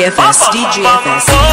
GFS, DGFS.